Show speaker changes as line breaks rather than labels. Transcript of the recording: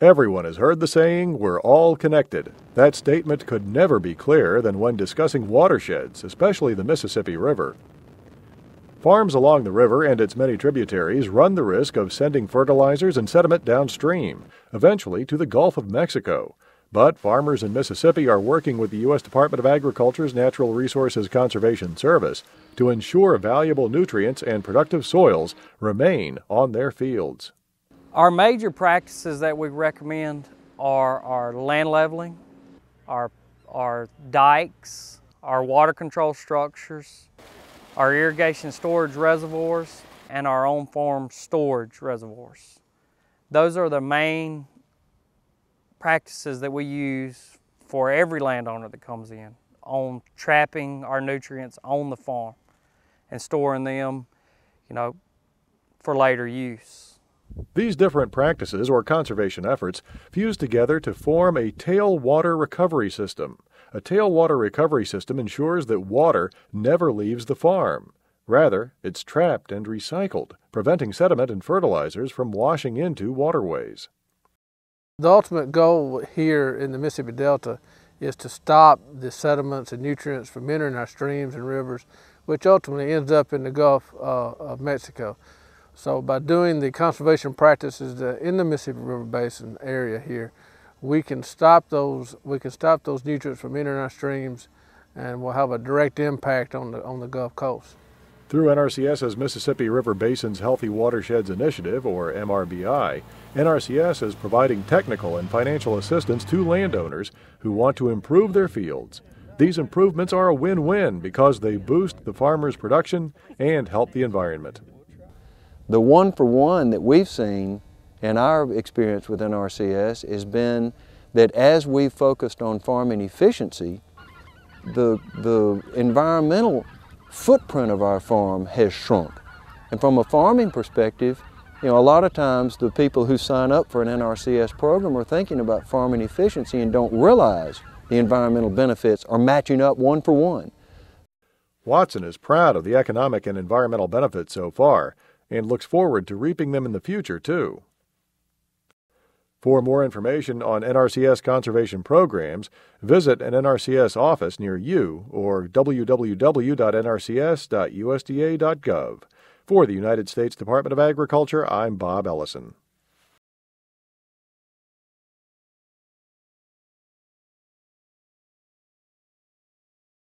Everyone has heard the saying, we're all connected. That statement could never be clearer than when discussing watersheds, especially the Mississippi River. Farms along the river and its many tributaries run the risk of sending fertilizers and sediment downstream, eventually to the Gulf of Mexico. But farmers in Mississippi are working with the U.S. Department of Agriculture's Natural Resources Conservation Service to ensure valuable nutrients and productive soils remain on their fields.
Our major practices that we recommend are our land leveling, our, our dikes, our water control structures, our irrigation storage reservoirs, and our on-farm storage reservoirs. Those are the main practices that we use for every landowner that comes in on trapping our nutrients on the farm and storing them, you know, for later use.
These different practices or conservation efforts fuse together to form a tailwater recovery system. A tailwater recovery system ensures that water never leaves the farm. Rather, it's trapped and recycled, preventing sediment and fertilizers from washing into waterways.
The ultimate goal here in the Mississippi Delta is to stop the sediments and nutrients from entering our streams and rivers, which ultimately ends up in the Gulf uh, of Mexico. So by doing the conservation practices in the Mississippi River Basin area here, we can stop those we can stop those nutrients from entering our streams and we'll have a direct impact on the on the Gulf Coast.
Through NRCS's Mississippi River Basin's Healthy Watersheds Initiative, or MRBI, NRCS is providing technical and financial assistance to landowners who want to improve their fields. These improvements are a win-win because they boost the farmer's production and help the environment.
The one for one that we've seen in our experience with NRCS has been that as we've focused on farming efficiency, the, the environmental footprint of our farm has shrunk. And from a farming perspective, you know, a lot of times the people who sign up for an NRCS program are thinking about farming efficiency and don't realize the environmental benefits are matching up one for one.
Watson is proud of the economic and environmental benefits so far and looks forward to reaping them in the future, too. For more information on NRCS conservation programs, visit an NRCS office near you or www.nrcs.usda.gov. For the United States Department of Agriculture, I'm Bob Ellison.